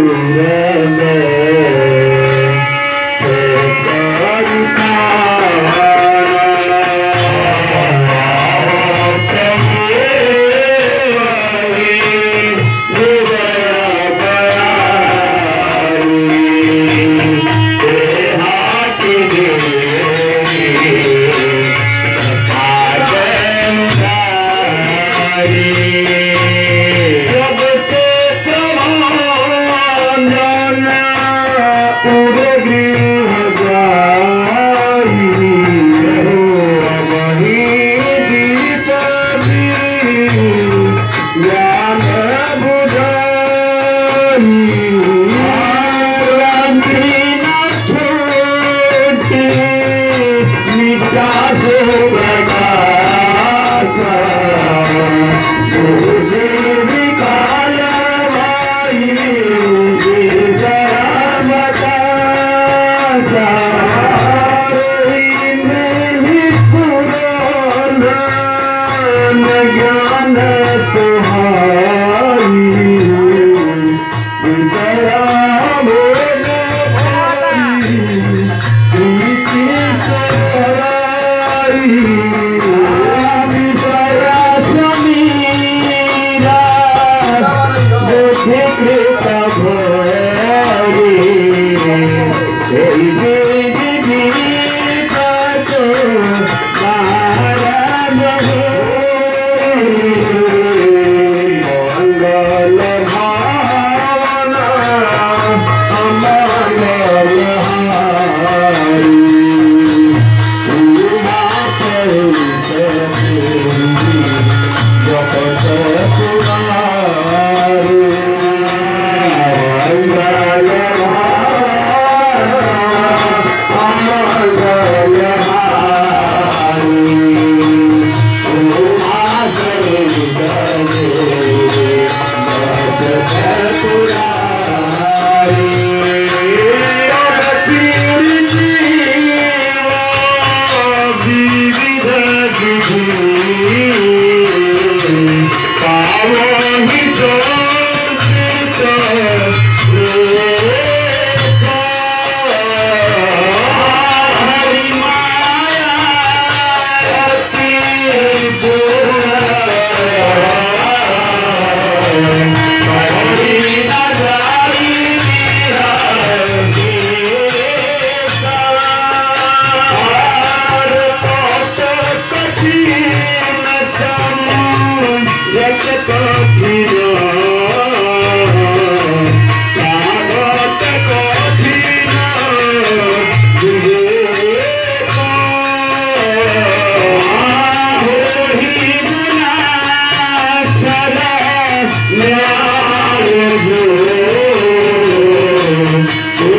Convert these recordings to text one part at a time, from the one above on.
मेरे Amen.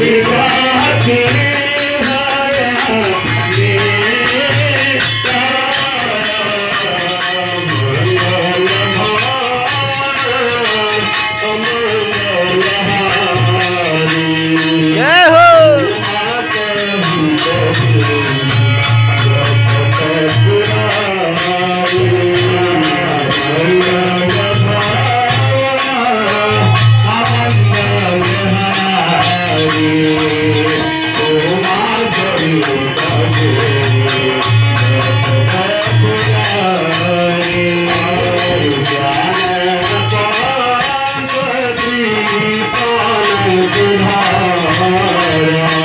Yeah. Thank you.